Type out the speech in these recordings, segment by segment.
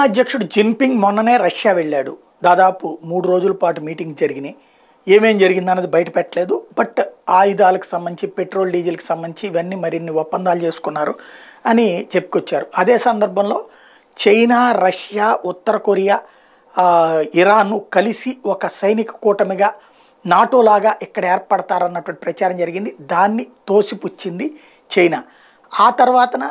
అధ్యక్షుడు జిన్పింగ్ మొన్ననే రష్యా వెళ్ళాడు. దాదాపు మూడు రోజుల పాటు మీటింగ్ జరిగినాయి. ఏమేం జరిగిందన్నది బయట పెట్టలేదు. బట్ ఆయుధాలకు సంబంధించి పెట్రోల్ డీజిల్కి సంబంధించి ఇవన్నీ మరిన్ని ఒప్పందాలు చేసుకున్నారు అని చెప్పుకొచ్చారు. అదే సందర్భంలో చైనా రష్యా ఉత్తర కొరియా ఆ, ఇరాన్ కలిసి ఒక సైనిక కూటమిగా నాటోలాగా ఇక్కడ ఏర్పడతారన్నటువంటి ప్రచారం జరిగింది. దాన్ని తోసిపుచ్చింది చైనా. ఆ తర్వాతన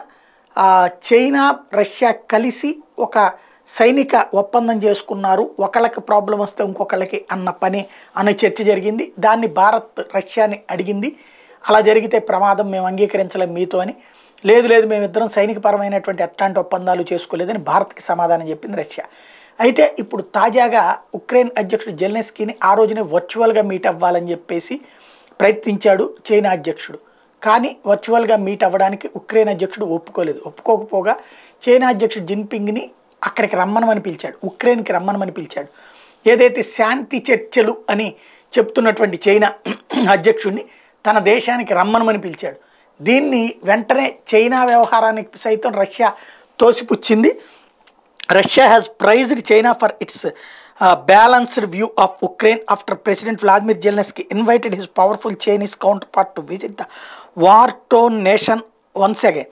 చైనా రష్యా కలిసి ఒక సైనిక ఒప్పందం చేసుకున్నారు. ఒకళ్ళకి ప్రాబ్లం వస్తే ఇంకొకళ్ళకి అన్న పని అనే చర్చ జరిగింది. దాన్ని భారత్ రష్యాని అడిగింది. అలా జరిగితే ప్రమాదం మేము అంగీకరించలేం మీతో అని. లేదు లేదు మేమిద్దరం సైనికపరమైనటువంటి ఎట్లాంటి ఒప్పందాలు చేసుకోలేదని భారత్కి సమాధానం చెప్పింది రష్యా. అయితే ఇప్పుడు తాజాగా ఉక్రెయిన్ అధ్యక్షుడు జెల్నెస్కీని ఆ రోజునే వర్చువల్గా మీట్ అవ్వాలని చెప్పేసి ప్రయత్నించాడు చైనా అధ్యక్షుడు. కానీ వర్చువల్గా మీట్ అవ్వడానికి ఉక్రెయిన్ అధ్యక్షుడు ఒప్పుకోలేదు. ఒప్పుకోకపోగా చైనా అధ్యక్షుడు జిన్పింగ్ని అక్కడికి రమ్మనమని పిలిచాడు. ఉక్రెయిన్కి రమ్మనమని పిలిచాడు. ఏదైతే శాంతి చర్చలు అని చెప్తున్నటువంటి చైనా అధ్యక్షుడిని తన దేశానికి రమ్మనమని పిలిచాడు. దీన్ని వెంటనే చైనా వ్యవహారానికి సైతం Russia తోసిపుచ్చింది. Russia has praised China for its uh, balanced view of Ukraine after President Vladimir Zelensky invited his powerful Chinese counterpart to visit the war-torn nation once again.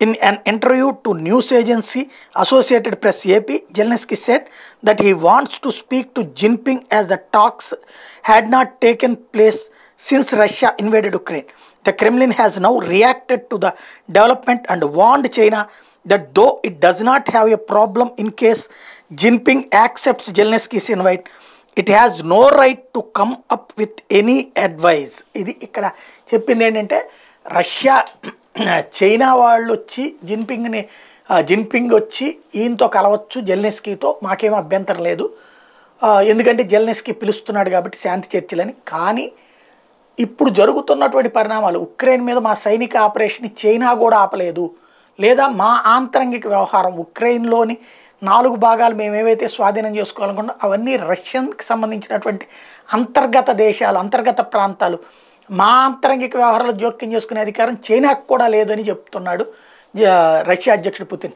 In an interview to news agency Associated Press AP, Zelensky said that he wants to speak to Jinping as the talks had not taken place since Russia invaded Ukraine. The Kremlin has now reacted to the development and warned China that though it does not have a problem in case Jinping accepts Zelensky's invite, it has no right to come up with any advice ఇది ఇక్కడ చెప్పింది ఏంటంటే Russia China వాళ్ళు వచ్చి జిన్పింగ్ని Jinping వచ్చి ఈయనతో కలవచ్చు జెల్నెస్కీతో మాకేం అభ్యంతరం లేదు. ఎందుకంటే జెల్నెస్కీ పిలుస్తున్నాడు కాబట్టి శాంతి చర్చలని. కానీ ఇప్పుడు జరుగుతున్నటువంటి పరిణామాలు ఉక్రెయిన్ మీద మా సైనిక ఆపరేషన్ చైనా కూడా ఆపలేదు. లేదా మా ఆంతరంగిక వ్యవహారం ఉక్రెయిన్లోని నాలుగు భాగాలు మేము ఏవైతే స్వాధీనం చేసుకోవాలనుకున్నా అవన్నీ రష్యన్కి సంబంధించినటువంటి అంతర్గత దేశాలు అంతర్గత ప్రాంతాలు. మా ఆంతరంగిక వ్యవహారాలు జోక్యం చేసుకునే అధికారం చైనాకు కూడా లేదని చెప్తున్నాడు జ- రష్యా అధ్యక్షుడు పుతిన్.